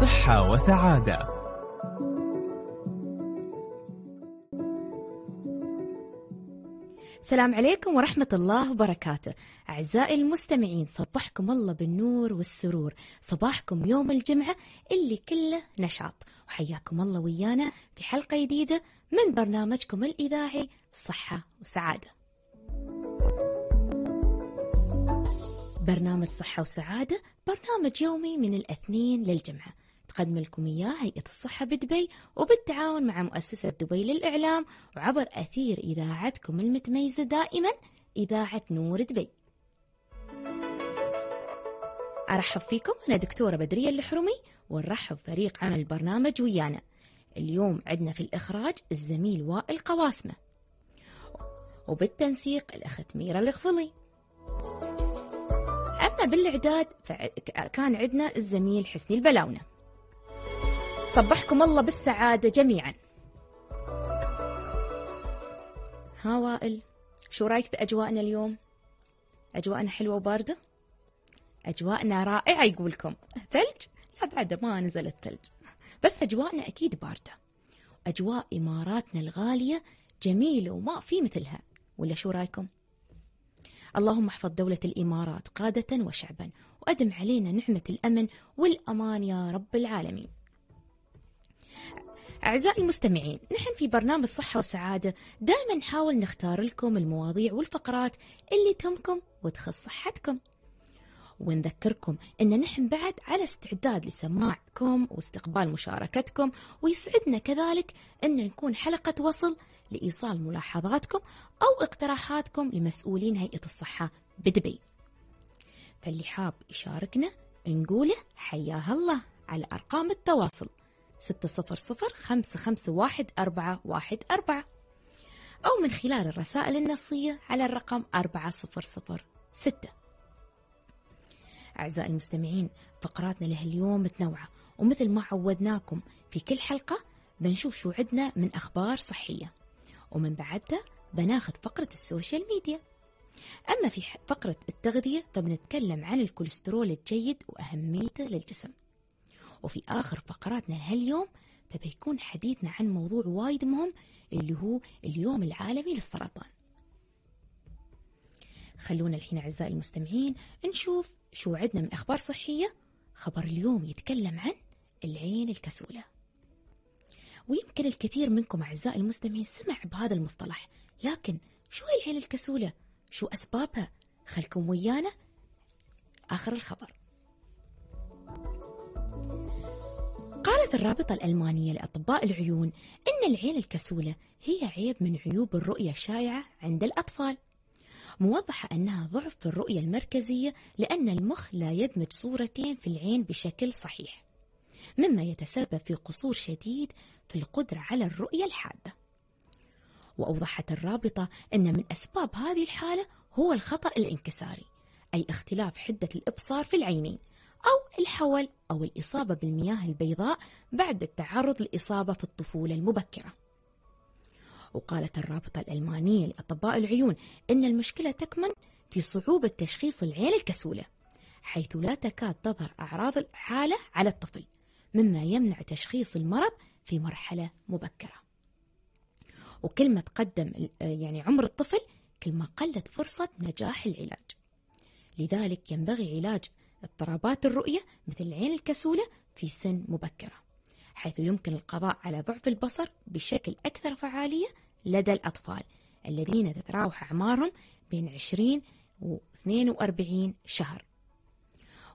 صحة وسعادة. السلام عليكم ورحمة الله وبركاته. أعزائي المستمعين صبحكم الله بالنور والسرور. صباحكم يوم الجمعة اللي كله نشاط. وحياكم الله ويانا في حلقة جديدة من برنامجكم الإذاعي صحة وسعادة. برنامج صحة وسعادة برنامج يومي من الاثنين للجمعة. تقدم لكم إياه هيئة الصحة بدبي وبالتعاون مع مؤسسة دبي للإعلام وعبر أثير إذاعتكم المتميزة دائما إذاعة نور دبي. أرحب فيكم أنا دكتورة بدرية الحرمي ونرحب فريق عمل البرنامج ويانا. اليوم عندنا في الإخراج الزميل وائل قواسمة وبالتنسيق الأخت ميرا الغفلي. أما بالإعداد كان عندنا الزميل حسني البلاونة. صبحكم الله بالسعادة جميعا. ها وائل شو رأيك بأجواءنا اليوم؟ أجواءنا حلوة وباردة؟ أجواءنا رائعة يقولكم. ثلج؟ لا بعد ما نزل الثلج. بس أجواءنا أكيد باردة. أجواء إماراتنا الغالية جميلة وما في مثلها. ولا شو رأيكم؟ اللهم احفظ دولة الإمارات قادة وشعبا وأدم علينا نعمة الأمن والأمان يا رب العالمين. أعزائي المستمعين نحن في برنامج صحة وسعادة دائما نحاول نختار لكم المواضيع والفقرات اللي تهمكم وتخص صحتكم. ونذكركم أن نحن بعد على استعداد لسماعكم واستقبال مشاركتكم ويسعدنا كذلك أن نكون حلقة وصل لإيصال ملاحظاتكم أو اقتراحاتكم لمسؤولين هيئة الصحة بدبي. فاللي حاب يشاركنا نقوله حياها الله على أرقام التواصل. ستة صفر صفر خمسة خمسة واحد أربعة واحد أربعة. أو من خلال الرسائل النصية على الرقم أربعة صفر صفر ستة. أعزائي المستمعين فقراتنا لهاليوم متنوعة ومثل ما عودناكم في كل حلقة بنشوف شو عندنا من أخبار صحية ومن بعدها بناخذ فقرة ال social media. أما في فقرة التغذية فبنتكلم عن الكوليسترول الجيد وأهميته للجسم. وفي آخر فقراتنا لهاليوم فبيكون حديثنا عن موضوع وايد مهم اللي هو اليوم العالمي للسرطان. خلونا الحين أعزائي المستمعين نشوف شو عندنا من أخبار صحية. خبر اليوم يتكلم عن العين الكسولة. ويمكن الكثير منكم أعزائي المستمعين سمع بهذا المصطلح لكن شو هي العين الكسولة؟ شو أسبابها؟ خلكم ويانا. آخر الخبر. قالت الرابطة الألمانية لأطباء العيون إن العين الكسولة هي عيب من عيوب الرؤية الشائعة عند الأطفال. موضحة أنها ضعف في الرؤية المركزية لأن المخ لا يدمج صورتين في العين بشكل صحيح مما يتسبب في قصور شديد في القدرة على الرؤية الحادة. وأوضحت الرابطة أن من أسباب هذه الحالة هو الخطأ الانكساري أي اختلاف حدة الإبصار في العينين. أو الحول أو الإصابة بالمياه البيضاء بعد التعرض للإصابة في الطفولة المبكرة. وقالت الرابطة الألمانية لأطباء العيون أن المشكلة تكمن في صعوبة تشخيص العين الكسولة حيث لا تكاد تظهر أعراض الحالة على الطفل مما يمنع تشخيص المرض في مرحلة مبكرة. وكل ما تقدم يعني عمر الطفل كل ما قلت فرصة نجاح العلاج. لذلك ينبغي علاج اضطرابات الرؤية مثل العين الكسولة في سن مبكرة حيث يمكن القضاء على ضعف البصر بشكل أكثر فعالية لدى الأطفال الذين تتراوح أعمارهم بين 20 و 42 شهر.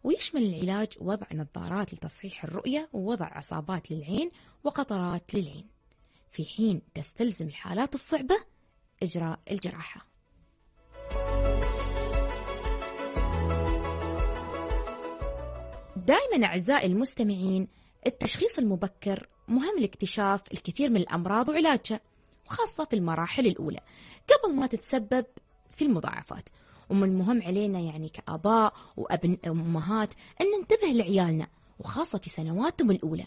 ويشمل العلاج وضع نظارات لتصحيح الرؤية ووضع عصابات للعين وقطرات للعين في حين تستلزم الحالات الصعبة إجراء الجراحة. دائما أعزائي المستمعين التشخيص المبكر مهم لاكتشاف الكثير من الأمراض وعلاجها وخاصة في المراحل الأولى قبل ما تتسبب في المضاعفات. ومن المهم علينا يعني كآباء وأبن أمهات أن ننتبه لعيالنا وخاصة في سنواتهم الأولى.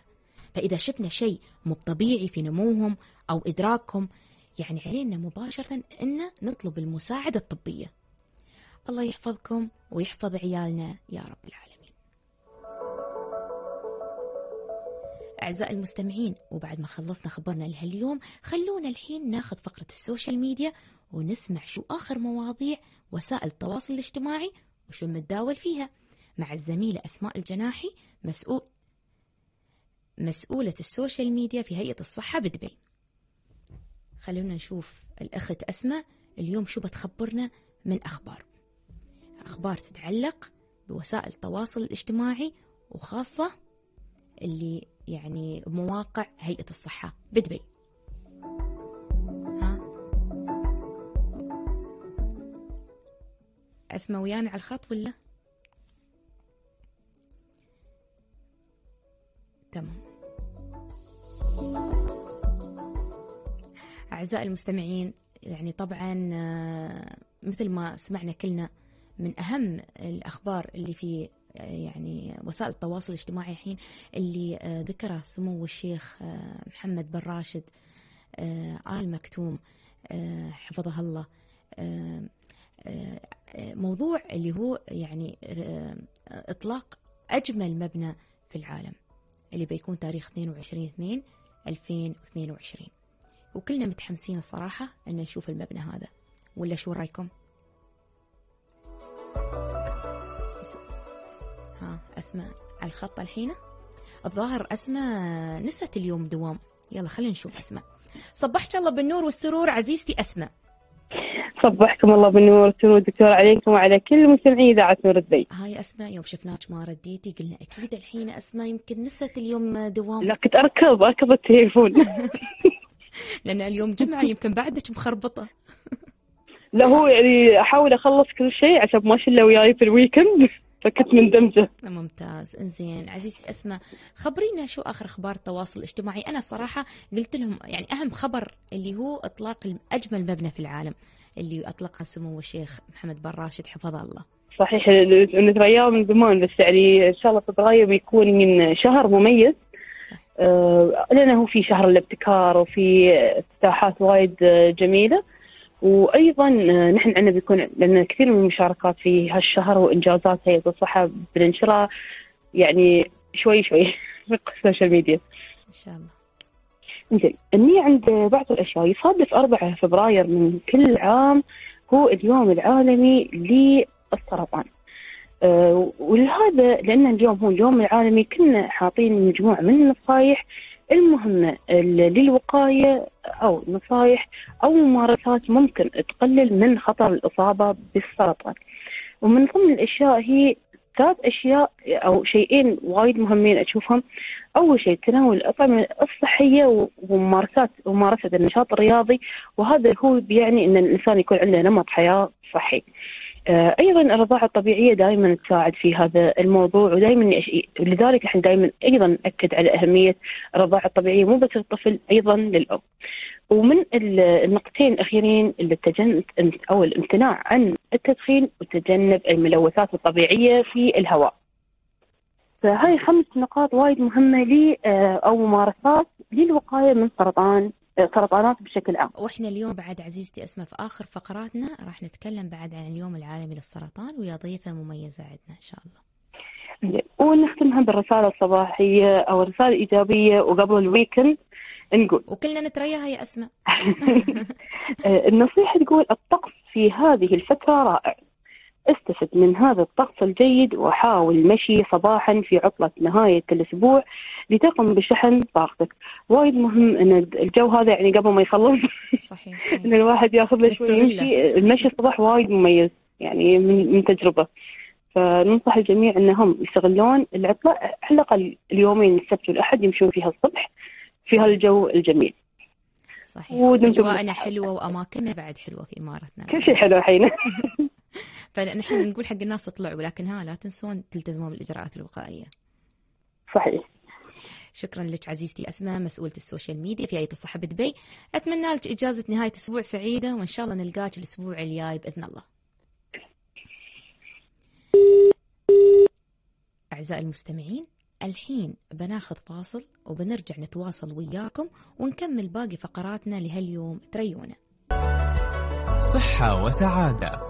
فإذا شفنا شيء مو طبيعي في نموهم أو إدراكهم يعني علينا مباشرة أن نطلب المساعدة الطبية. الله يحفظكم ويحفظ عيالنا يا رب العالمين. أعزائي المستمعين وبعد ما خلصنا خبرنا لهاليوم خلونا الحين ناخذ فقرة ال social media ونسمع شو آخر مواضيع وسائل التواصل الاجتماعي وشو المتداول فيها. مع الزميلة أسماء الجناحي مسؤول مسؤولة ال social media في هيئة الصحة بدبي. خلونا نشوف الأخت أسماء. اليوم شو بتخبرنا؟ من أخبار؟ أخبار تتعلق بوسائل التواصل الاجتماعي وخاصة اللي يعني مواقع هيئة الصحة بدبي. ها؟ أسمع ويانا على الخط ولا؟ تمام. أعزائي المستمعين يعني طبعا آه، مثل ما سمعنا كلنا من أهم الأخبار اللي في يعني وسائل التواصل الاجتماعي الحين اللي آه، ذكره سمو الشيخ محمد بن راشد آل مكتوم حفظه الله. موضوع اللي هو يعني إطلاق أجمل مبنى في العالم اللي بيكون تاريخ 22 2 2022 وكلنا متحمسين الصراحة أن نشوف المبنى هذا. ولا شو رأيكم؟ أسماء على الخط الحين الظاهر أسماء نست اليوم دوام يلا خلينا نشوف أسماء صبحت الله بالنور والسرور عزيزتي أسماء صبحكم الله بالنور والسرور دكتور عليكم وعلى كل مستمعي إذاعة نور دبي. هاي أسماء يوم شفناك ما رديتي قلنا أكيد الحين أسماء يمكن نست اليوم دوام. لا كنت اركض اركض التليفون. لأن اليوم جمعة يمكن بعدك مخربطة. لا هو يعني أحاول أخلص كل شيء عشان ما أشله وياي في ال weekend فكنت مندمجة ممتاز. إنزين. عزيزتي أسماء خبرينا شو آخر أخبار التواصل الاجتماعي؟ أنا صراحة قلت لهم يعني أهم خبر اللي هو إطلاق أجمل مبنى في العالم اللي أطلقها سمو الشيخ محمد بن راشد حفظه الله. صحيح. نترياه من زمان بس يعني إن شاء الله فبراير بيكون من شهر مميز. آه لأنه في شهر الابتكار وفي افتتاحات وايد جميلة. وأيضا آه، نحن عندنا بيكون لأن كثير من المشاركات في هالشهر وإنجازات هيئه الصحه بننشرها يعني شوي شوي في ال social media. إن شاء الله. زين إني عند بعض الأشياء يصادف 4 فبراير من كل عام هو اليوم العالمي للسرطان. أه ولهذا لأن اليوم هو اليوم العالمي كنا حاطين مجموعة من النصائح المهمه للوقاية أو نصائح أو ممارسات ممكن تقلل من خطر الإصابة بالسرطان. ومن ضمن الأشياء هي ثلاث أشياء أو شيئين وايد مهمين أشوفهم أول شيء تناول الأطعمة الصحية وممارسات ممارسه النشاط الرياضي وهذا هو بيعني إن الإنسان يكون عنده نمط حياة صحي. آه، أيضا الرضاعه الطبيعية دائما تساعد في هذا الموضوع ودائما لذلك إحنا دائما أيضا نأكد على أهمية الرضاعه الطبيعية مو بس للطفل أيضا للام. ومن النقطتين الأخيرين التجنب أو الامتناع عن التدخين وتجنب الملوثات الطبيعية في الهواء. فهاي خمس نقاط وايد مهمة لي آه، أو ممارسات للوقاية من سرطان سرطانات بشكل عام. وإحنا اليوم بعد عزيزتي أسماء في آخر فقراتنا راح نتكلم بعد عن اليوم العالمي للسرطان ويا ضيفة مميزة عندنا إن شاء الله. ونختمها بالرسالة الصباحية أو الرسالة الإيجابية وقبل الويكند نقول وكلنا نترياها يا أسماء آه، النصيحة تقول الطقس في هذه الفترة رائع استفد من هذا الطقس الجيد وحاول المشي صباحا في عطلة نهاية الأسبوع لتقم بشحن طاقتك. وايد مهم أن الجو هذا يعني قبل ما يخلص. صحيح. أن الواحد يأخذ له شوي يمشي. المشي الصباح وايد مميز يعني من, من تجربة. فننصح الجميع أنهم يستغلون العطلة على الأقل اليومين السبت والأحد يمشون فيها الصبح في هالجو الجميل. صحيح. أجواءنا حلوة وأماكننا بعد حلوة في إمارتنا كل شيء حلو الحين. فنحن نقول حق الناس تطلعوا ولكن ها لا تنسون تلتزمون بالإجراءات الوقائية. صحيح. شكرا لك عزيزتي أسماء مسؤولة ال social media في هيئة الصحة بدبي. أتمنى لك إجازة نهاية أسبوع سعيدة وإن شاء الله نلقاك الأسبوع الجاي بإذن الله. أعزائي المستمعين الحين بناخذ فاصل وبنرجع نتواصل وياكم ونكمل باقي فقراتنا لهاليوم. تريونا. صحة وسعادة.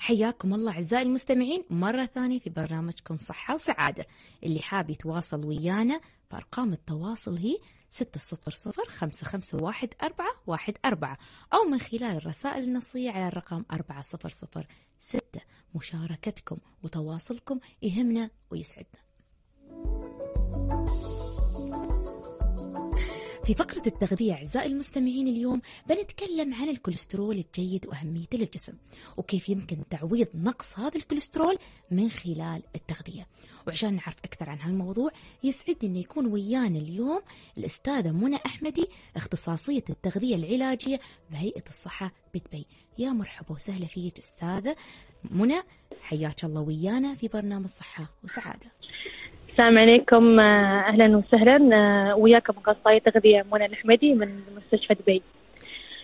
حياكم الله أعزائي المستمعين مرة ثانية في برنامجكم صحة وسعادة. اللي حاب يتواصل ويانا فأرقام التواصل هي ستة صفر صفر خمسة خمسة واحد أربعة واحد أربعة أو من خلال الرسائل النصية على الرقم أربعة صفر صفر ستة. مشاركتكم وتواصلكم يهمنا ويسعدنا. في فقرة التغذية أعزائي المستمعين اليوم بنتكلم عن الكوليسترول الجيد وأهميته للجسم وكيف يمكن تعويض نقص هذا الكوليسترول من خلال التغذية. وعشان نعرف أكثر عن هالموضوع يسعدني أن يكون ويانا اليوم الأستاذة منى أحمدي اختصاصية التغذية العلاجية بهيئة الصحة بدبي. يا مرحبا وسهلا فيك أستاذة منى حياك الله ويانا في برنامج صحة وسعادة. السلام عليكم أهلا وسهلا وياكم اخصائيه تغذية منى الحمدي من مستشفى دبي.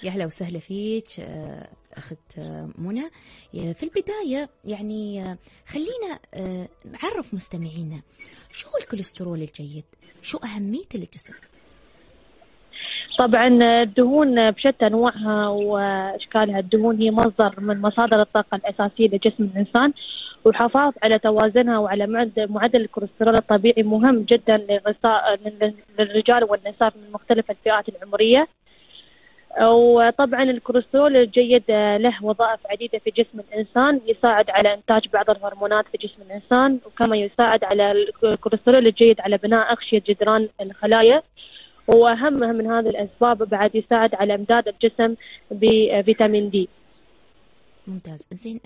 يا هلا وسهلا فيك أخت منى في البداية يعني خلينا نعرف مستمعينا شو هو الكوليسترول الجيد؟ شو اهميته للجسم؟ طبعا الدهون بشتى أنواعها وأشكالها الدهون هي مصدر من مصادر الطاقة الأساسية لجسم الإنسان والحفاظ على توازنها وعلى معدل الكوليسترول الطبيعي مهم جدا للرجال والنساء من مختلف الفئات العمرية وطبعا الكوليسترول الجيد له وظائف عديدة في جسم الإنسان يساعد على إنتاج بعض الهرمونات في جسم الإنسان وكما يساعد على الكوليسترول الجيد على بناء أغشية جدران الخلايا واهمها من هذه الأسباب بعد يساعد على إمداد الجسم بفيتامين D. ممتاز. زين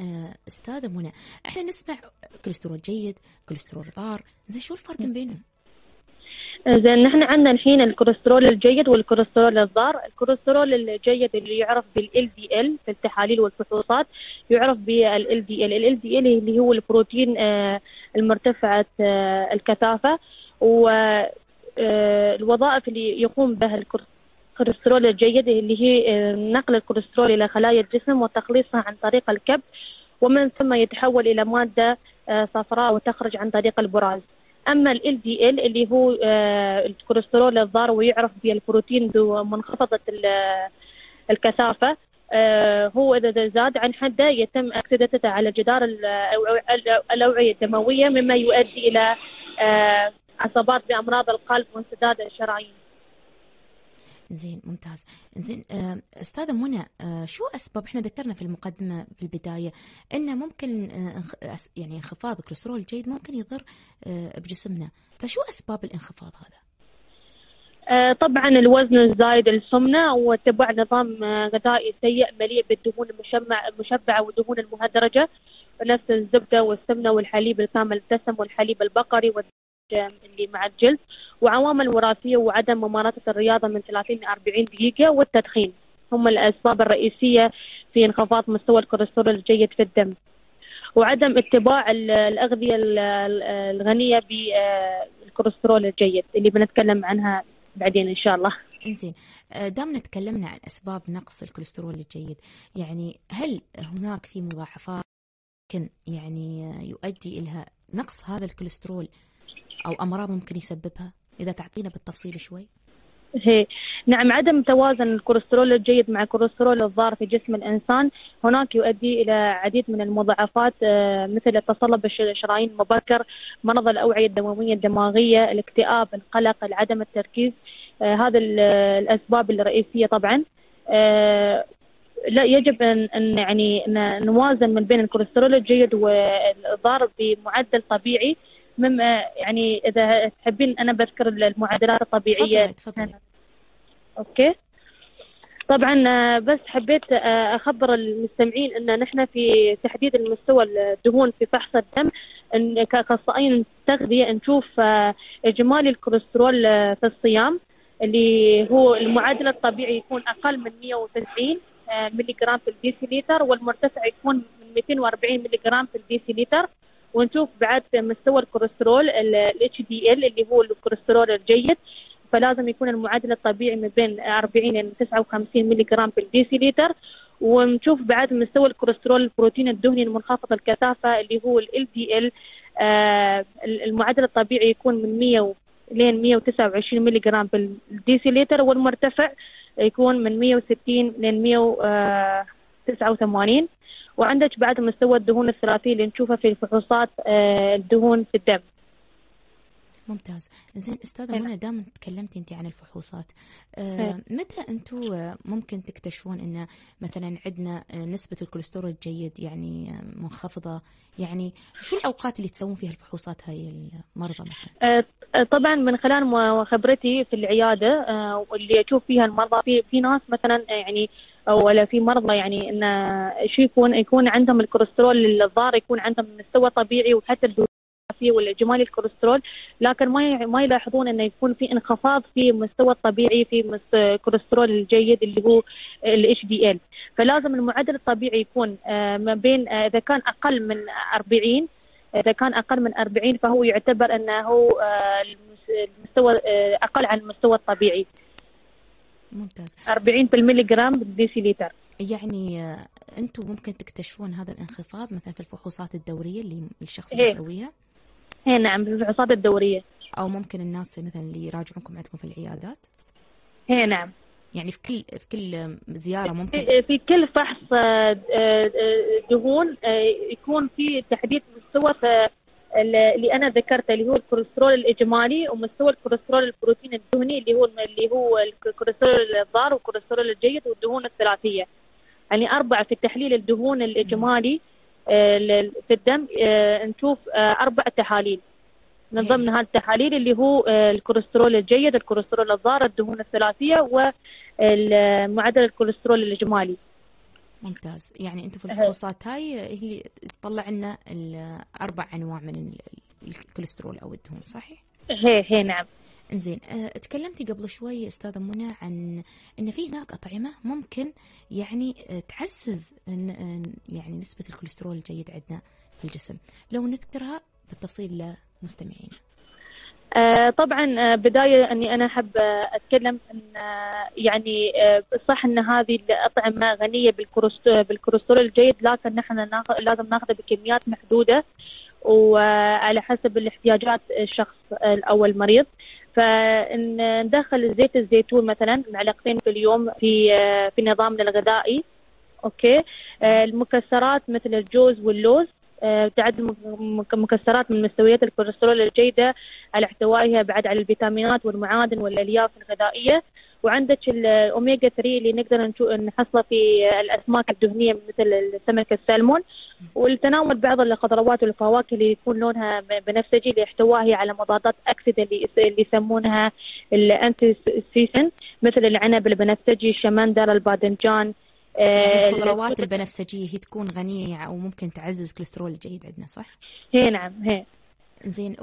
أستاذة منى إحنا نسمع كوليسترول جيد كوليسترول ضار. زين شو الفرق بينهم؟ زين نحن عندنا الحين الكوليسترول الجيد والكوليسترول الضار، الكوليسترول الجيد اللي يعرف بال HDL في التحاليل والفحوصات يعرف بال HDL، HDL اللي هو البروتين المرتفعة الكثافة و الوظائف اللي يقوم بها الكوليسترول الجيد اللي هي نقل الكوليسترول إلى خلايا الجسم وتخليصها عن طريق الكبد ومن ثم يتحول إلى مادة صفراء وتخرج عن طريق البراز. أما LDL اللي هو الكوليسترول الضار ويعرف بالبروتين ذو منخفضة الكثافة هو إذا زاد عن حده يتم أكسدته على جدار الأوعية الدموية مما يؤدي إلى عصبات بأمراض القلب وانسداد الشرايين. زين ممتاز. زين أستاذة منى شو أسباب إحنا ذكرنا في المقدمة في البداية إن ممكن يعني انخفاض الكوليسترول الجيد ممكن يضر بجسمنا. فشو أسباب الانخفاض هذا؟ طبعا الوزن الزايد السمنه واتباع نظام غذائي سيء مليء بالدهون المشمع المشبعة والدهون المهدرجة نفس الزبدة والسمنة والحليب الكامل الدسم والحليب البقري اللي مع الجلد وعوامل وراثية وعدم ممارسة الرياضة من 30 ل 40 دقيقة والتدخين هم الأسباب الرئيسية في انخفاض مستوى الكوليسترول الجيد في الدم. وعدم اتباع الأغذية الغنية بالكوليسترول الجيد اللي بنتكلم عنها بعدين إن شاء الله. زين دامنا تكلمنا عن أسباب نقص الكوليسترول الجيد يعني هل هناك في مضاعفات ممكن يعني يؤدي إلى نقص هذا الكوليسترول أو أمراض ممكن يسببها إذا تعطينا بالتفصيل شوي هي نعم عدم توازن الكوليسترول الجيد مع الكوليسترول الضار في جسم الإنسان هناك يؤدي إلى عديد من المضاعفات مثل تصلب الشرايين المبكر، مرض الأوعية الدموية الدماغية، الاكتئاب، القلق، عدم التركيز، هذه الأسباب الرئيسية طبعا. لا يجب أن أن يعني نوازن من بين الكوليسترول الجيد والضار بمعدل طبيعي مما يعني إذا تحبين أنا بذكر المعادلات الطبيعية. تفضلي okay. طبعا بس حبيت أخبر المستمعين إن نحن في تحديد المستوى الدهون في فحص الدم. إن كأخصائيين تغذية نشوف إجمالي الكوليسترول في الصيام اللي هو المعدل الطبيعي يكون أقل من 190 ملي جرام في الديسيليتر والمرتفع يكون من 240 ملي جرام في الديسيليتر. ونشوف بعد مستوى الكوليسترول ال HDL اللي هو الكوليسترول الجيد فلازم يكون المعدل الطبيعي من بين 40 إلى 59 ملي جرام في الديسيليتر ونشوف بعد مستوى الكوليسترول البروتين الدهني المنخفض الكثافة اللي هو LDL المعدل الطبيعي يكون من 100 لين 129 ملي جرام في الديسيليتر والمرتفع يكون من 160 لين 189 وعندك بعد مستوى الدهون الثلاثية اللي نشوفها في الفحوصات آه، الدهون في الدم ممتاز زين أستاذة نعم. منى دام تكلمتي انت عن الفحوصات آه نعم. متى أنتم آه، ممكن تكتشفون إن مثلا عندنا نسبة الكوليسترول الجيد يعني منخفضة يعني شو الأوقات اللي تسوون فيها الفحوصات هاي المرضى مثلا آه، طبعا من خلال خبرتي في العيادة آه، واللي أشوف فيها المرضى في في ناس مثلا آه، يعني ولا في مرضى يعني إن شو يكون يكون عندهم الكوليسترول الضار يكون عندهم مستوى طبيعي وحتى الدهون الثلاثية والاجمالي الكوليسترول لكن ما ما يلاحظون إنه يكون في انخفاض في مستوى الطبيعي في الكوليسترول الجيد اللي هو ال HDL فلازم المعدل الطبيعي يكون آه، ما بين آه، إذا كان أقل من 40 إذا كان أقل من 40 فهو يعتبر أنه آه، المس- المستوى آه، أقل عن المستوى الطبيعي. ممتاز. 40 بالمليغرام بالديسيليتر. يعني آه، أنتم ممكن تكتشفون هذا الانخفاض مثلا في الفحوصات الدورية اللي الشخص إيه. يسويها؟ هي نعم في الفحوصات الدورية. أو ممكن الناس مثلا اللي يراجعونكم عندكم في العيادات؟ هي نعم. يعني في كل في كل زيارة ممكن؟ في كل فحص دهون يكون في تحديد مستوى ف- اللي أنا ذكرته اللي هو الكوليسترول الإجمالي ومستوى الكوليسترول البروتين الدهني اللي هو اللي هو الكوليسترول الضار والكوليسترول الجيد والدهون الثلاثية. يعني أربعة في التحليل الدهون الإجمالي آه، في الدم آه، نشوف آه، أربع تحاليل. من ضمن هذه التحاليل اللي هو آه، الكوليسترول الجيد الكوليسترول الضار الدهون الثلاثية ومعدل الكوليسترول الإجمالي. ممتاز يعني أنتم في. الفحوصات هاي هي اللي تطلع لنا الاربع أنواع من ال- الكوليسترول أو الدهون صحيح؟ هي هي نعم إنزين أه تكلمتي قبل شوي أستاذة منى عن إن في هناك أطعمة ممكن يعني آه، تعزز إن- يعني نسبة الكوليسترول الجيد عندنا في الجسم لو نذكرها بالتفصيل لمستمعينا آه، طبعا آه، بداية أني أنا أحب آه، أتكلم ان يعني صح إن هذه الأطعمة غنية بالكوليست- بالكوليسترول الجيد لكن نحن لازم ناخذها بكميات محدودة وعلى حسب الاحتياجات الشخص أو المريض فإن ندخل زيت الزيتون مثلا معلقتين في اليوم في في نظامنا الغذائي أوكي؟ المكسرات مثل الجوز واللوز آه، تعد مكسرات من مستويات الكوليسترول الجيدة على احتوائها بعد على الفيتامينات والمعادن والألياف الغذائية. وعندك الاوميجا 3 اللي نقدر نحصله في الأسماك الدهنية مثل سمك السلمون والتناول بعض الخضروات والفواكه اللي يكون لونها بنفسجي اللي احتواها على مضادات اكسده اللي يسمونها ال antho cyanin مثل العنب البنفسجي الشمندر الباذنجان يعني آه، الخضروات البنفسجية هي تكون غنية أو ممكن تعزز الكوليسترول الجيد عندنا صح؟ هي نعم هي زين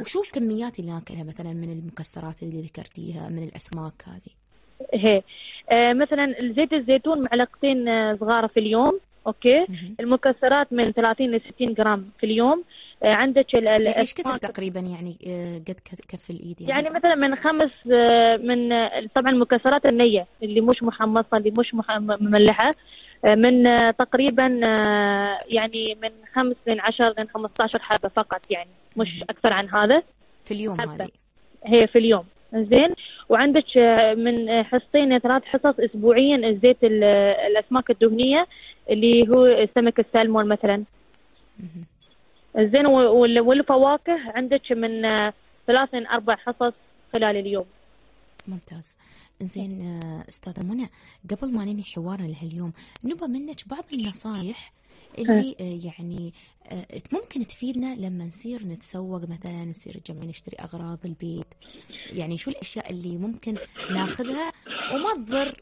وشو الكميات اللي ناكلها مثلا من المكسرات اللي ذكرتيها من الأسماك هذه؟ هي آه مثلا زيت الزيتون معلقتين آه، صغار في اليوم أوكي. المكسرات من 30 ل 60 جرام في اليوم عندك ال- ال- يعني إيش كثر تقريبا يعني آه، قد كف الإيد يعني, يعني مثلا من خمس آه، من آه، طبعا المكسرات النية اللي مش محمصة اللي مش آه، من آه، تقريبا آه، يعني من خمس لين عشر لين 15 حبة فقط يعني مش مم. أكثر عن هذا. في اليوم. هذه؟ هي في اليوم. زين. وعندك آه، من آه، حصتين ثلاث حصص اسبوعيا زيت ال- آه، الأسماك الدهنية اللي هو سمك السلمون مثلا. زين وال- والفواكه عندك من آه، ثلاث من أربع حصص خلال اليوم. ممتاز. زين آه، أستاذة منى قبل ما ننهي حوارنا لهاليوم نبى منك بعض النصائح اللي آه، يعني ممكن تفيدنا لما نصير نتسوق مثلا نصير نجمع نشتري أغراض البيت. يعني شو الأشياء اللي ممكن ناخذها وما تضر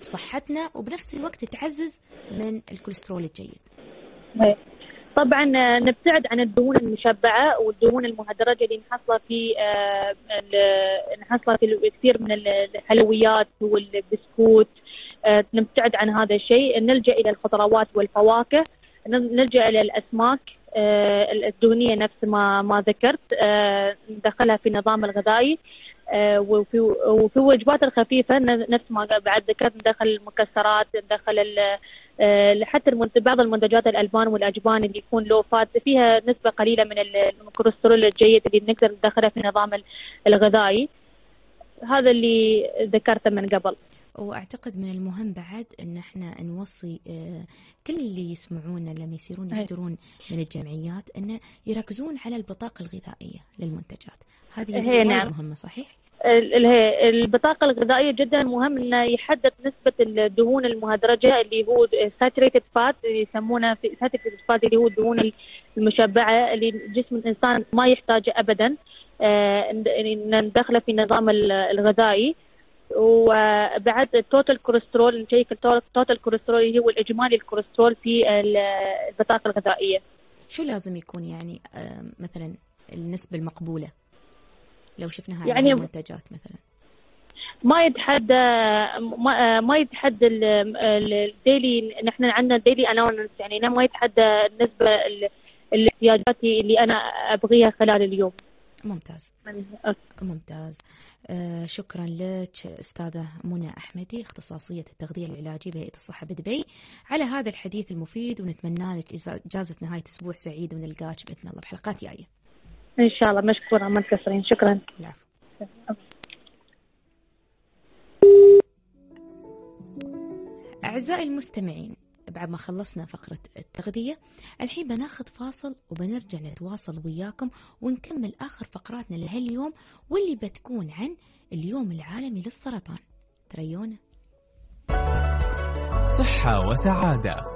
بصحتنا وبنفس الوقت تعزز من الكوليسترول الجيد؟ طبعا آه، نبتعد عن الدهون المشبعة والدهون المهدرجة اللي نحصلها في آه، نحصلها في كثير من ال- الحلويات والبسكوت. آه، نبتعد عن هذا الشيء. نلجأ إلى الخضروات والفواكه. نلجأ إلى الأسماك. الدهنية نفس ما ما ذكرت. ندخلها في النظام الغذائي. وفي وفي الوجبات الخفيفة نفس ما بعد ذكرت ندخل المكسرات ندخل آه، حتى بعض المنتجات الألبان والأجبان اللي يكون لو فات فيها نسبة قليلة من ال- الكوليسترول الجيد اللي نقدر ندخلها في النظام ال- الغذائي. هذا اللي ذكرته من قبل. وأعتقد من المهم بعد إن إحنا نوصي آه، كل اللي يسمعونا لما يصيرون يشترون من الجمعيات إنه يركزون على البطاقة الغذائية للمنتجات. هذه هي نعم. مهمة صحيح؟ ال- ال- البطاقة الغذائية جدا مهم إنه يحدد نسبة الدهون المهدرجة اللي هو saturated fat يسمونه في saturated fat اللي هو الدهون المشبعة اللي جسم الإنسان ما يحتاجه ابدا آه، ندخله في النظام ال- الغذائي. وبعد ال total cholesterol نشيك ال total cholesterol اللي هو الإجمالي الكوليسترول في ال- البطاقة الغذائية. شو لازم يكون يعني آه، مثلا النسبة المقبولة؟ لو شفناها يعني- المنتجات مثلا. ما يتحدى ما, ما يتحدى ال- ال- الديلي نحن عندنا ديلي اناونس يعني ما يتحدى النسبة ال- الاحتياجات اللي أنا أبغيها خلال اليوم. ممتاز. ممتاز. آه شكرا لك أستاذة منى أحمدي اختصاصية التغذية العلاجيه بهيئة الصحة بدبي. على هذا الحديث المفيد ونتمنى لك إجازة نهاية أسبوع سعيد ونلقاك بإذن الله بحلقات جاية. إن شاء الله. مشكورة ما تكسرين. شكرا. العفو أعزائي المستمعين بعد ما خلصنا فقرة التغذية الحين بناخذ فاصل وبنرجع نتواصل وياكم ونكمل آخر فقراتنا لهاليوم واللي بتكون عن اليوم العالمي للسرطان. تريونا صحة وسعادة.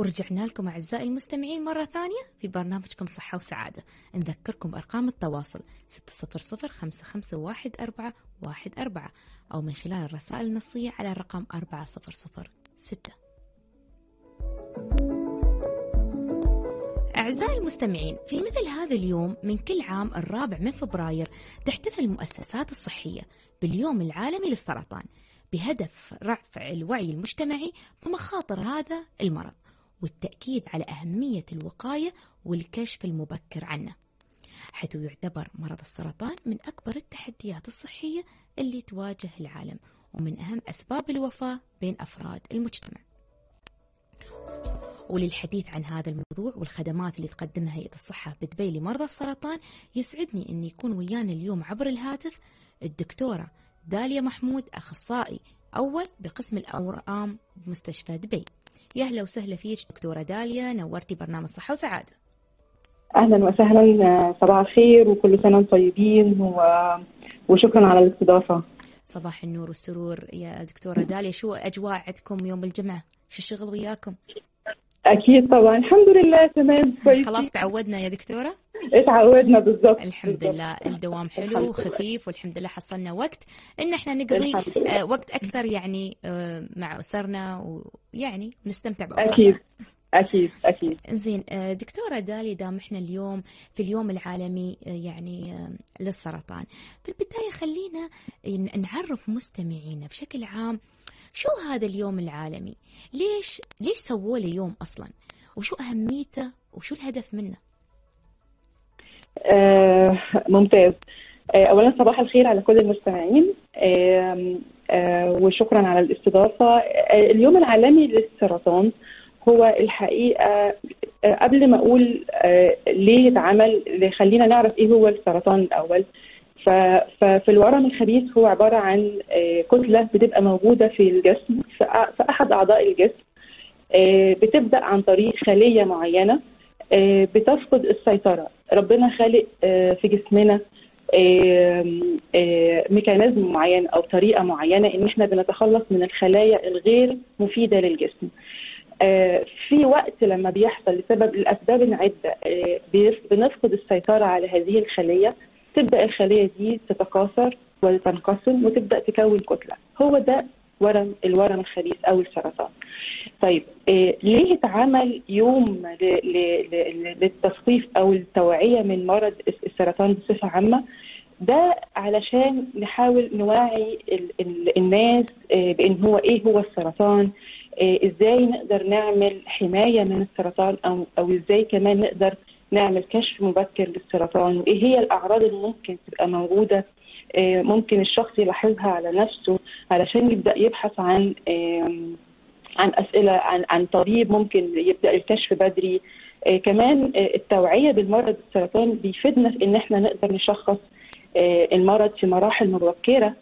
ورجعنا لكم أعزائي المستمعين مرة ثانية في برنامجكم صحة وسعادة. نذكركم بأرقام التواصل 600 أو من خلال الرسائل النصية على الرقم 4006 أعزائي المستمعين في مثل هذا اليوم من كل عام الرابع من فبراير تحتفل المؤسسات الصحية باليوم العالمي للسرطان بهدف رفع الوعي المجتمعي بمخاطر هذا المرض. والتأكيد على أهمية الوقاية والكشف المبكر عنه حيث يعتبر مرض السرطان من أكبر التحديات الصحية اللي تواجه العالم ومن أهم أسباب الوفاة بين أفراد المجتمع. وللحديث عن هذا الموضوع والخدمات اللي تقدمها هيئة الصحة بدبي لمرضى السرطان يسعدني أن يكون ويانا اليوم عبر الهاتف الدكتورة داليا محمود أخصائي أول بقسم الأورام بمستشفى دبي. يا أهلا وسهلا فيك دكتورة داليا نورتي برنامج صحة وسعادة. أهلا وسهلا صباح الخير وكل سنة وأنتم طيبين و... وشكرا على الاستضافة. صباح النور والسرور يا دكتورة داليا. شو أجواء عندكم يوم الجمعة؟ شو الشغل وياكم؟ أكيد طبعا الحمد لله تمام كويس خلاص تعودنا يا دكتورة. اتعودنا بالظبط الحمد بالظبط. لله الدوام الحمد حلو. وخفيف والحمد لله حصلنا وقت. إن إحنا نقضي الحمد. آه، وقت أكثر يعني آه، مع أسرنا ويعني نستمتع بأوقاتنا. أكيد أكيد أكيد. زين آه، دكتورة دالي دام إحنا اليوم في اليوم العالمي يعني للسرطان. في البداية خلينا نعرف مستمعينا بشكل عام شو هذا اليوم العالمي؟ ليش ليش سووا له يوم أصلا؟ وشو أهميته؟ وشو الهدف منه؟ آه ممتاز. آه اولا صباح الخير على كل المستمعين. آه وشكرا على الاستضافة. اليوم العالمي للسرطان هو الحقيقة قبل ما أقول ليه اتعمل خلينا نعرف إيه هو السرطان الأول. ففي الورم الخبيث هو عبارة عن كتلة بتبقى موجودة في الجسم في أحد أعضاء الجسم. بتبدأ عن طريق خلية معينة. بتفقد السيطرة. ربنا خالق آه، في جسمنا آه، آه، ميكانيزم معين أو طريقة معينة إن إحنا بنتخلص من الخلايا الغير مفيدة للجسم. آه، في وقت لما بيحصل لسبب آه، بيف- بنفقد السيطرة على هذه الخلية تبدأ الخلية دي تتكاثر وتنقسم وتبدأ تكون كتلة. هو ده ورم الورم الخبيث أو السرطان. طيب إيه ليه اتعمل يوم للتثقيف أو التوعية من مرض الس- السرطان بصفة عامة؟ ده علشان نحاول نوعي ال- ال- الناس إيه بإن هو إيه هو السرطان إيه إزاي نقدر نعمل حماية من السرطان أو أو إزاي كمان نقدر نعمل كشف مبكر للسرطان؟ وايه هي الأعراض اللي ممكن تبقى موجودة ممكن الشخص يلاحظها على نفسه علشان يبدأ يبحث عن عن أسئلة عن عن طبيب ممكن يبدأ الكشف بدري. آه كمان آه التوعية بالمرض السرطان بيفيدنا في إن إحنا نقدر نشخص المرض في مراحل مبكرة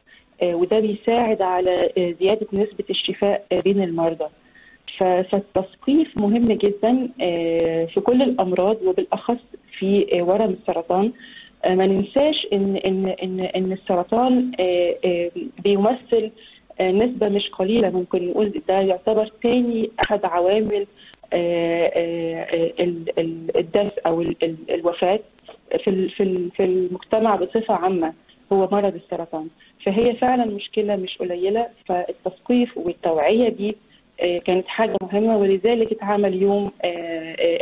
وده بيساعد على زيادة نسبة الشفاء بين المرضى. فالتثقيف مهم جدا في كل الأمراض وبالأخص في ورم السرطان. ما ننساش إن إن إن إن السرطان بيمثل نسبة مش قليلة ممكن نقول ده يعتبر ثاني أحد عوامل الدفء أو الوفاة في في المجتمع بصفة عامة هو مرض السرطان. فهي فعلا مشكلة مش قليلة فالتثقيف والتوعية دي كانت حاجة مهمة ولذلك اتعمل يوم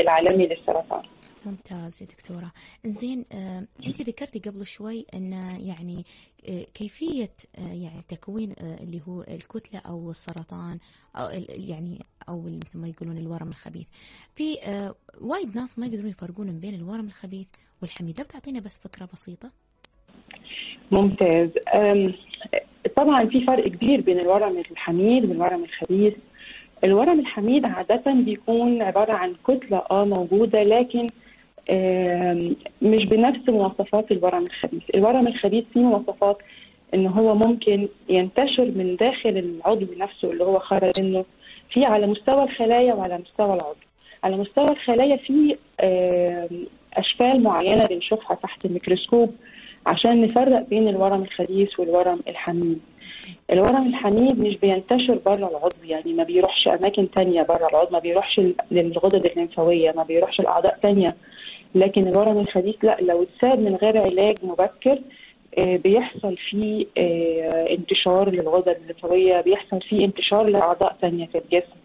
العالمي للسرطان. ممتاز يا دكتورة. زين آه، أنت ذكرتي قبل شوي أن يعني آه، كيفية آه، يعني تكوين آه اللي هو الكتلة أو السرطان أو يعني أو مثل ما يقولون الورم الخبيث. في آه وايد ناس ما يقدرون يفرقون بين الورم الخبيث والحميد. بتعطينا بس فكرة بسيطة. ممتاز. طبعا في فرق كبير بين الورم الحميد والورم الخبيث. الورم الحميد عادة بيكون عبارة عن كتلة آه موجودة لكن مش بنفس مواصفات الورم الخبيث. الورم الخبيث فيه مواصفات إن هو ممكن ينتشر من داخل العضو نفسه اللي هو خرج منه. في على مستوى الخلايا وعلى مستوى العضو. على مستوى الخلايا في أشكال معينة بنشوفها تحت الميكروسكوب عشان نفرق بين الورم الخبيث والورم الحميد. الورم الحميد مش بينتشر بره العضو يعني ما بيروحش أماكن تانية بره العضو ما بيروحش للغدد الليمفاوية ما بيروحش لأعضاء تانية. لكن الورم الخبيث لا لو اتساب من غير علاج مبكر بيحصل فيه انتشار للغدد الليمفاويه بيحصل فيه انتشار لأعضاء ثانية في الجسم.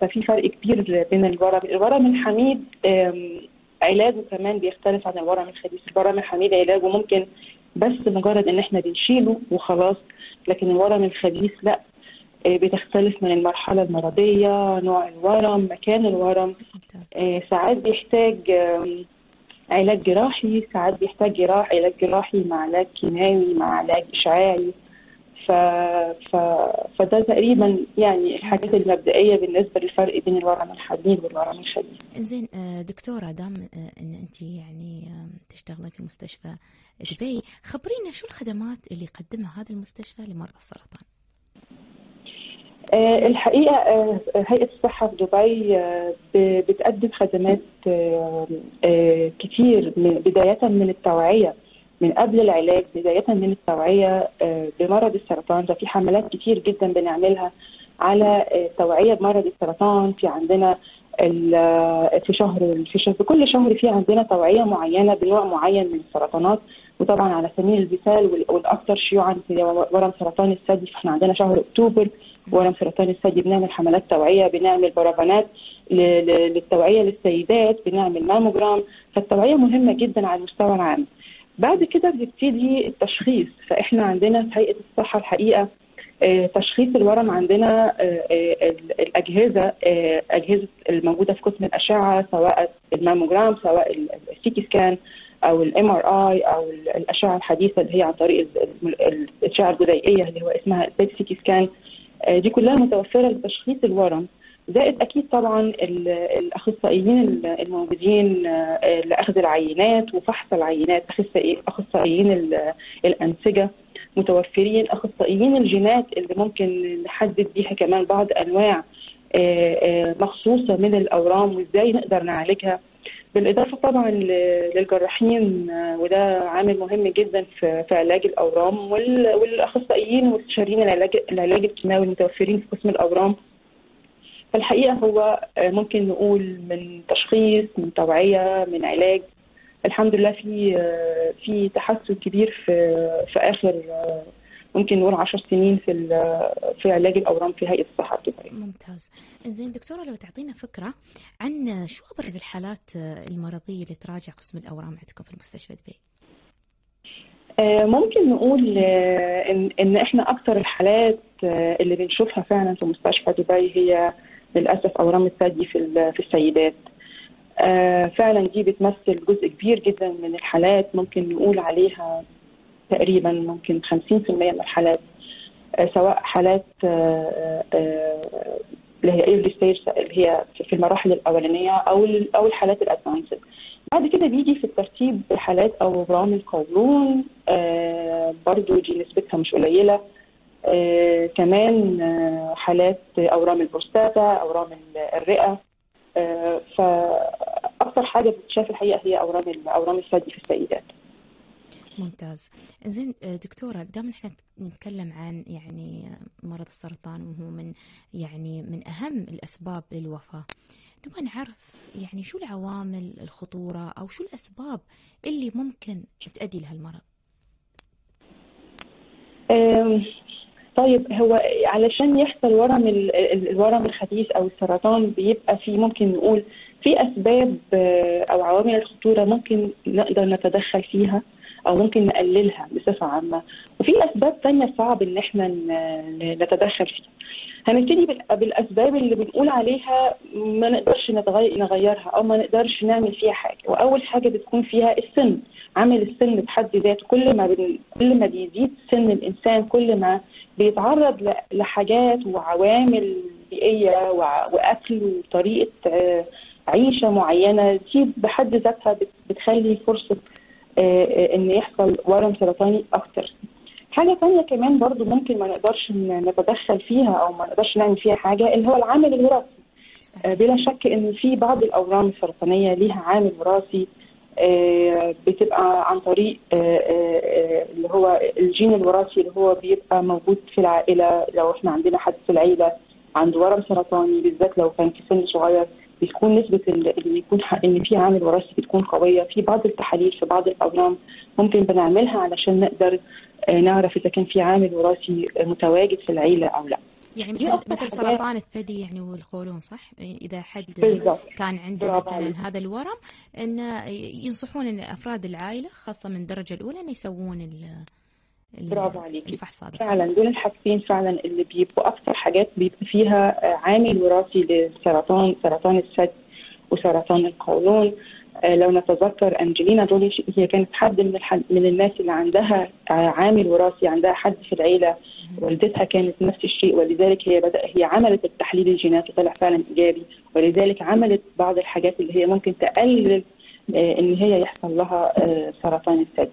ففي فرق كبير بين الورم الورم الحميد علاجه كمان بيختلف عن الورم الخبيث. الورم الحميد علاجه ممكن بس مجرد إن إحنا بنشيله وخلاص لكن الورم الخبيث لا. بتختلف من المرحلة المرضية نوع الورم مكان الورم. ساعات بيحتاج علاج جراحي ساعات بيحتاج جراح علاج جراحي مع علاج كيماوي مع علاج إشعاعي. ف... ف... فده تقريبا يعني الحاجات المبدئية بالنسبة للفرق بين الورم الحميد والورم الخبيث. زين دكتورة دام إن أنت يعني تشتغلي في مستشفى دبي خبرينا شو الخدمات اللي يقدمها هذا المستشفى لمرضى السرطان؟ الحقيقة هيئة الصحة في دبي بتقدم خدمات كتير بداية من التوعية من قبل العلاج بداية من التوعية بمرض السرطان. ده في حملات كتير جدا بنعملها على التوعية بمرض السرطان. في عندنا في شهر في شهر كل شهر في عندنا توعية معينة بنوع معين من السرطانات. وطبعا على سبيل المثال والاكثر شيوعا في ورم سرطان الثدي فإحنا عندنا شهر أكتوبر ورم سرطان الثدي بنعمل حملات توعية بنعمل كرفانات للتوعية للسيدات بنعمل ماموجرام فالتوعية مهمة جدا على المستوى العام. بعد كده بيبتدي التشخيص فإحنا عندنا في هيئة الصحة الحقيقة تشخيص الورم عندنا الأجهزة أجهزة الموجودة في قسم الأشعة سواء الماموجرام سواء ال CT scan أو ال MRI أو الأشعة الحديثة اللي هي عن طريق الأشعة الجزيئيه اللي هو اسمها البيت سيتي سكان دي كلها متوفرة لتشخيص الورم. زائد أكيد طبعا الأخصائيين الموجودين لأخذ العينات وفحص العينات أخصائيين الأنسجة متوفرين أخصائيين الجينات اللي ممكن نحدد بيها كمان بعض أنواع مخصوصة من الأورام وإزاي نقدر نعالجها. بالإضافة طبعا للجراحين وده عامل مهم جدا في علاج الأورام والأخصائيين واستشاريين العلاج العلاج الكيماوي المتوفرين في قسم الأورام. فالحقيقة هو ممكن نقول من تشخيص من توعية من علاج الحمد لله في في تحسن كبير في في آخر ممكن نقول 10 سنين في في علاج الأورام في هيئة الصحة الدبي. ممتاز. زين دكتورة لو تعطينا فكرة عن شو أبرز الحالات المرضية اللي تراجع قسم الأورام عندكم في المستشفى دبي؟ ممكن نقول ان إن إحنا أكثر الحالات اللي بنشوفها فعلا في مستشفى دبي هي للأسف أورام الثدي في في السيدات. فعلا دي بتمثل جزء كبير جدا من الحالات ممكن نقول عليها تقريبا ممكن 50% من الحالات سواء حالات اللي هي early stage اللي هي في المراحل الأولانية أو أو الحالات ال advanced. بعد كده بيجي في الترتيب حالات اورام القولون آه برضو دي نسبتها مش قليلة آه كمان آه حالات أورام البروستاتا أورام الرئة آه فاكثر حاجة بتتشاف الحقيقة هي أورام أورام الثدي في السيدات. ممتاز. زين دكتورة دام إحنا نتكلم عن يعني مرض السرطان وهو من يعني من أهم الأسباب للوفاة نبغى نعرف يعني شو العوامل الخطورة أو شو الأسباب اللي ممكن تؤدي لها المرض طيب هو علشان يحصل ورم الورم الخبيث أو السرطان بيبقى في ممكن نقول في أسباب أو عوامل الخطورة ممكن نقدر نتدخل فيها. أو ممكن نقللها بصفة عامة. وفي أسباب تانية صعب إن إحنا نتدخل فيها. هنبتدي بالأسباب اللي بنقول عليها ما نقدرش نغيرها أو ما نقدرش نعمل فيها حاجة. وأول حاجة بتكون فيها السن. عامل السن بحد ذاته. كل ما بن... كل ما بيزيد سن الإنسان كل ما بيتعرض لحاجات وعوامل بيئية وأكل وطريقة عيشة معينة دي بحد ذاتها بتخلي فرصة إن يحصل ورم سرطاني أكتر. حاجة تانية كمان برضو ممكن ما نقدرش نتدخل فيها أو ما نقدرش نعمل فيها حاجة اللي هو العامل الوراثي. بلا شك إن في بعض الأورام السرطانية ليها عامل وراثي بتبقى عن طريق اللي هو الجين الوراثي اللي هو بيبقى موجود في العائلة. لو إحنا عندنا حد في العيلة عنده ورم سرطاني بالذات لو كان في سن صغير بتكون نسبة اللي يكون إن في عامل وراثي بتكون قوية في بعض التحاليل في بعض الأورام ممكن بنعملها علشان نقدر نعرف إذا كان في عامل وراثي متواجد في العيلة أو لا. يعني مثل, مثل سرطان الثدي يعني والقولون صح؟ إذا حد بالزبط. كان عنده مثلا هذا الورم إن ينصحون إن أفراد العائلة خاصة من الدرجة الأولى إن يسوون ال برافو عليك الفحص هذا فعلا دول الحاجتين فعلا اللي بيبقوا أكثر حاجات بيبقى فيها عامل وراثي للسرطان سرطان الثدي وسرطان القولون. لو نتذكر أنجلينا دولي هي كانت حد من الحد من الناس اللي عندها عامل وراثي عندها حد في العيلة والدتها كانت نفس الشيء ولذلك هي بدأ هي عملت التحليل الجيناتي طلع فعلا إيجابي. ولذلك عملت بعض الحاجات اللي هي ممكن تقلل إن هي يحصل لها سرطان الثدي.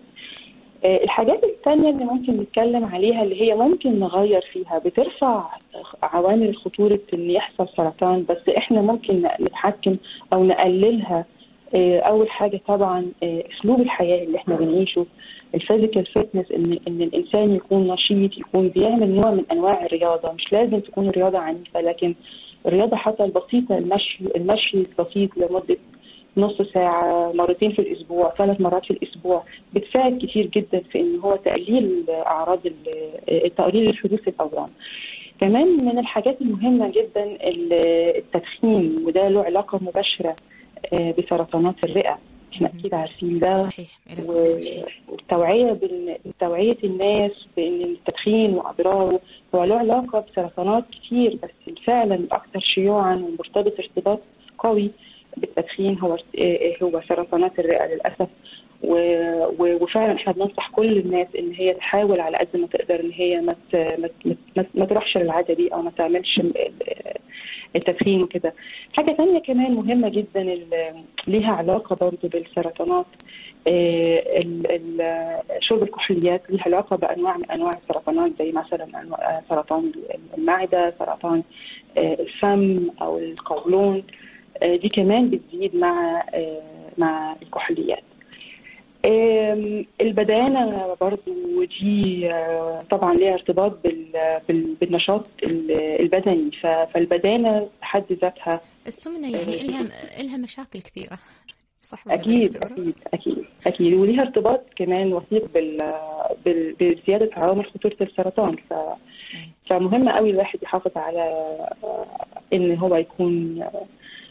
الحاجات الثانية اللي ممكن نتكلم عليها اللي هي ممكن نغير فيها بترفع عوامل خطورة إن يحصل سرطان بس إحنا ممكن نتحكم أو نقللها أول حاجة طبعا أسلوب الحياة اللي إحنا بنعيشه ال physical fitness إن إن الإنسان يكون نشيط يكون بيعمل نوع من أنواع الرياضة مش لازم تكون رياضة عنيفة لكن الرياضة حتى البسيطة المشي المشي البسيط لمدة نص ساعة مرتين في الأسبوع ثلاث مرات في الأسبوع. بتساعد كتير جدا في إن هو تقليل أعراض تقليل حدوث الأورام. كمان من الحاجات المهمة جدا التدخين وده له علاقة مباشرة بسرطانات الرئة. إحنا أكيد عارفين ده. صحيح. والتوعية بتوعية الناس بإن التدخين وأضراره هو له علاقة بسرطانات كتير بس فعلا الاكثر شيوعا ومرتبط ارتباط قوي بالتدخين هو هو سرطانات الرئة للأسف وفعلا إحنا بننصح كل الناس إن هي تحاول على قد ما تقدر إن هي ما ما, تروحش للعادة دي أو ما تعملش التدخين وكده. حاجة ثانية كمان مهمة جدا ليها علاقة برضه بالسرطانات شرب الكحوليات ليها علاقة بأنواع من أنواع السرطانات زي مثلا سرطان المعدة، سرطان الفم أو القولون. دي كمان بتزيد مع مع الكحوليات. البدانة برضو دي طبعا ليها ارتباط بالنشاط البدني. فالبدانة بحد ذاتها السمنة يعني إلها إلها مشاكل كثيرة. صح أكيد أكيد أكيد أكيد. وليها ارتباط كمان وثيق بال... بال... بزيادة عوامل خطورة السرطان. ف... فمهم قوي الواحد يحافظ على إن هو يكون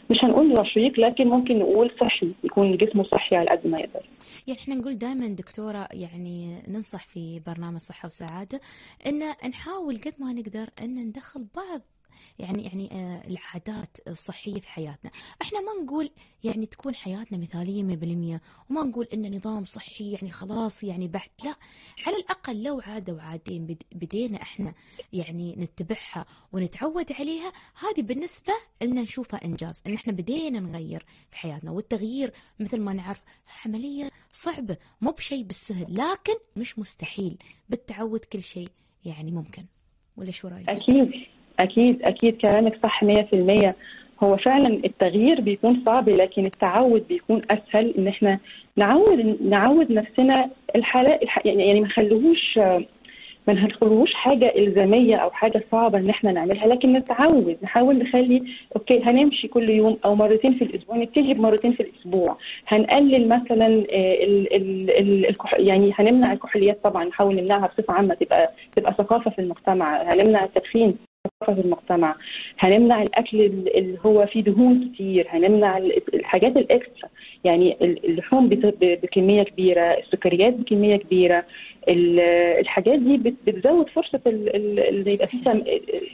مش هنقول رشيق لكن ممكن نقول صحي يكون جسمه صحي على قد ما يقدر. يعني إحنا نقول دائما دكتورة يعني ننصح في برنامج صحة وسعادة إن نحاول قد ما نقدر إن ندخل بعض يعني يعني آه، العادات الصحية في حياتنا. إحنا ما نقول يعني تكون حياتنا مثالية 100% وما نقول إن نظام صحي يعني خلاص يعني بحت. لا على الأقل لو عادة وعادين بد- بدينا إحنا يعني نتبعها ونتعود عليها هذه بالنسبة لنا نشوفها إنجاز إن إحنا بدينا نغير في حياتنا. والتغيير مثل ما نعرف عمليه صعبة مو بشيء بالسهل لكن مش مستحيل. بالتعود كل شيء يعني ممكن. ولا شو رأيك؟ أكيد. أكيد أكيد كلامك صح 100% هو فعلا التغيير بيكون صعب لكن التعود بيكون أسهل إن إحنا نعود نعود نفسنا الحالات الح... يعني ما نخليهوش ما نخليهوش حاجة إلزامية أو حاجة صعبة إن إحنا نعملها لكن نتعود نحاول نخلي أوكي هنمشي كل يوم أو مرتين في الأسبوع نبتدي بمرتين في الأسبوع هنقلل مثلا آه، ال ال ال. يعني هنمنع الكحوليات طبعا نحاول نمنعها بصفة عامة تبقى تبقى ثقافة في المجتمع هنمنع التدخين في المجتمع. هنمنع الأكل ال- اللي هو فيه دهون كتير هنمنع ال- الحاجات الإكسترا. يعني ال- اللحوم بت- ب- بكمية كبيرة السكريات بكمية كبيرة ال- الحاجات دي بت- بتزود ال- اللي يبقى فيه سم-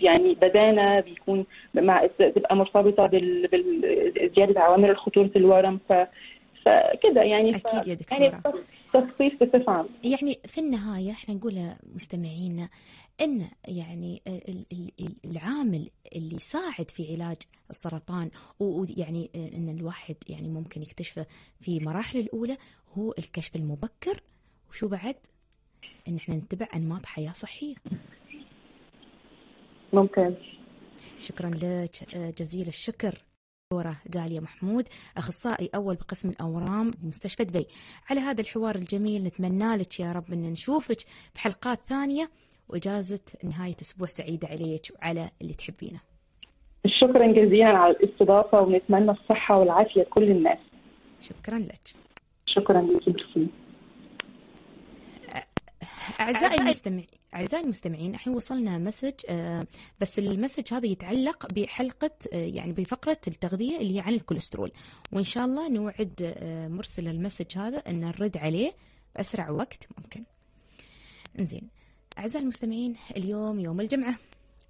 يعني بدانة بيكون مع تبقى مرتبطة بال- بزيادة عوامل خطورة الورم. ف فكده يعني أكيد يا يعني دكتورة. تخصيص بصفة عامة. يعني في النهاية إحنا نقول لمستمعينا إن يعني ال- ال- ال- العامل اللي يساعد في علاج السرطان ويعني إن الواحد يعني ممكن يكتشفه في مراحل الأولى هو الكشف المبكر. وشو بعد؟ إن إحنا نتبع أنماط حياة صحية. ممتاز. شكرا لك جزيل الشكر. دكتورة داليا محمود أخصائي أول بقسم الأورام بمستشفى دبي. على هذا الحوار الجميل نتمنى لك يا رب أن نشوفك بحلقات ثانية. وإجازة نهاية أسبوع سعيدة عليك وعلى اللي تحبينه. شكرا جزيلا على الاستضافة ونتمنى الصحة والعافية لكل الناس. شكرا لك. شكرا لك. أعزائي المستمعين أعزائي المستمعين الحين وصلنا message آه، بس ال message هذا يتعلق بحلقة آه، يعني بفقرة التغذية اللي هي عن الكوليسترول. وإن شاء الله نوعد آه، مرسل ال message هذا أن نرد عليه بأسرع وقت ممكن. زين أعزائي المستمعين اليوم يوم الجمعة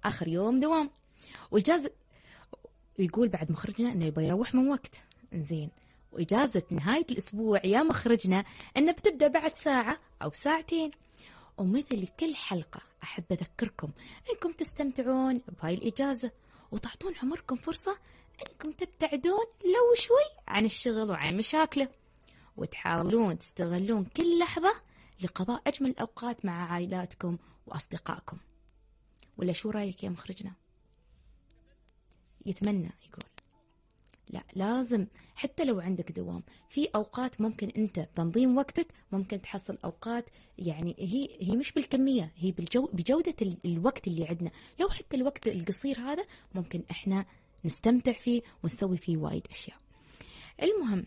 آخر يوم دوام. وإجازة ويقول بعد مخرجنا أنه يبغى يروح من وقت. زين وإجازة نهاية الأسبوع يا مخرجنا أنه بتبدأ بعد ساعة أو ساعتين. ومثل كل حلقة أحب أذكركم أنكم تستمتعون بهاي الإجازة. وتعطون عمركم فرصة أنكم تبتعدون لو شوي عن الشغل وعن مشاكله. وتحاولون تستغلون كل لحظة لقضاء أجمل الأوقات مع عائلاتكم وأصدقائكم. ولا شو رأيك يا مخرجنا؟ يتمنى يقول. لا لازم حتى لو عندك دوام في أوقات ممكن أنت بتنظيم وقتك ممكن تحصل أوقات يعني هي هي مش بالكمية هي بالجو بجودة ال- الوقت اللي عندنا. لو حتى الوقت القصير هذا ممكن إحنا نستمتع فيه ونسوي فيه وايد أشياء. المهم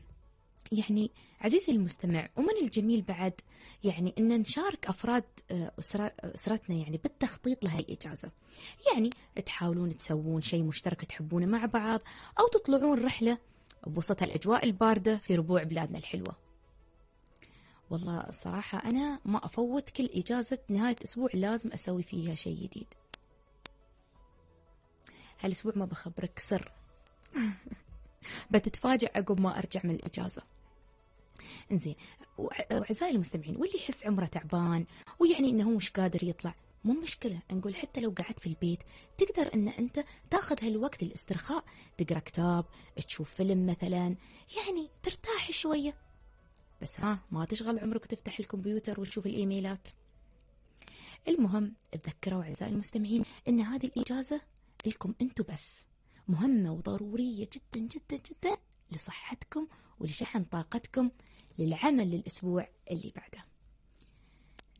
يعني عزيزي المستمع ومن الجميل بعد يعني إن نشارك أفراد آه، أسرة- أسرتنا يعني بالتخطيط لهاي الإجازة. يعني تحاولون تسوون شيء مشترك تحبونه مع بعض أو تطلعون رحلة بوسط الأجواء الباردة في ربوع بلادنا الحلوة. والله الصراحة أنا ما أفوت كل إجازة نهاية أسبوع لازم أسوي فيها شيء جديد. هالأسبوع ما بخبرك سر. بتتفاجئ عقب ما أرجع من الإجازة. إنزين واعزائي المستمعين واللي يحس عمره تعبان ويعني إنه مش قادر يطلع مو مشكلة نقول حتى لو قعدت في البيت تقدر إن أنت تاخذ هالوقت الاسترخاء تقرأ كتاب تشوف فيلم مثلا يعني ترتاح شوية. بس ها ما تشغل عمرك وتفتح الكمبيوتر وتشوف الإيميلات. المهم تذكروا أعزائي المستمعين إن هذه الإجازة لكم أنتم بس مهمة وضرورية جدا جدا جدا لصحتكم ولشحن طاقتكم للعمل للأسبوع اللي بعده.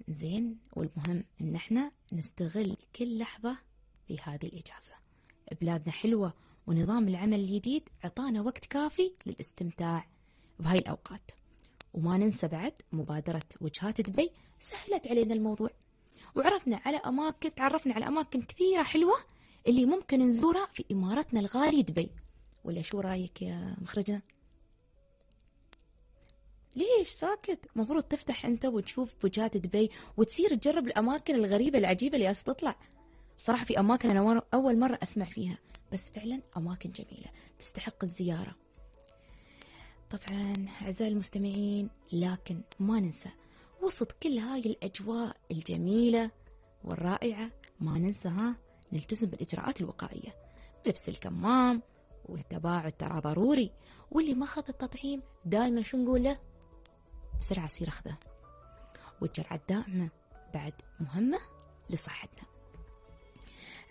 زين والمهم إن إحنا نستغل كل لحظة في هذه الإجازة. بلادنا حلوة ونظام العمل الجديد عطانا وقت كافي للاستمتاع بهاي الأوقات. وما ننسى بعد مبادرة وجهات دبي سهلت علينا الموضوع. وعرفنا على أماكن تعرفنا على أماكن كثيرة حلوة اللي ممكن نزورها في إمارتنا الغالية دبي. ولا شو رأيك يا مخرجنا؟ ليش ساكت؟ المفروض تفتح انت وتشوف وجهات دبي وتصير تجرب الأماكن الغريبة العجيبة اللي تطلع صراحة في أماكن أنا ور- أول مرة أسمع فيها. بس فعلا أماكن جميلة تستحق الزيارة. طبعا أعزائي المستمعين لكن ما ننسى وسط كل هاي الأجواء الجميلة والرائعة ما ننسى ها نلتزم بالإجراءات الوقائية. لبس الكمام والتباعد ترى ضروري. واللي ما أخذ التطعيم دائما شو نقول له؟ بسرعة سير أخذه. والجرعة الدائمة بعد مهمة لصحتنا.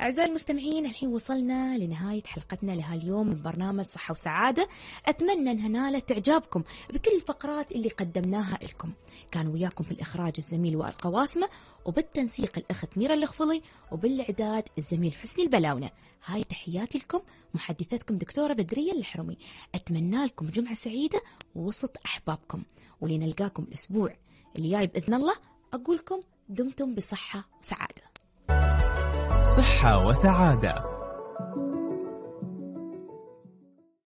أعزائي المستمعين الحين وصلنا لنهاية حلقتنا لهاليوم من برنامج صحة وسعادة. أتمنى أنها نالت إعجابكم بكل الفقرات اللي قدمناها لكم. كان وياكم في الإخراج الزميل وائل قواسمة وبالتنسيق الأخت ميرا الخفضي وبالإعداد الزميل حسني البلاونة. هاي تحياتي لكم محدثتكم دكتورة بدرية الحرمي. أتمنى لكم جمعة سعيدة وسط أحبابكم ولنلقاكم الأسبوع اللي جاي بإذن الله. أقولكم دمتم بصحة وسعادة. صحة وسعادة.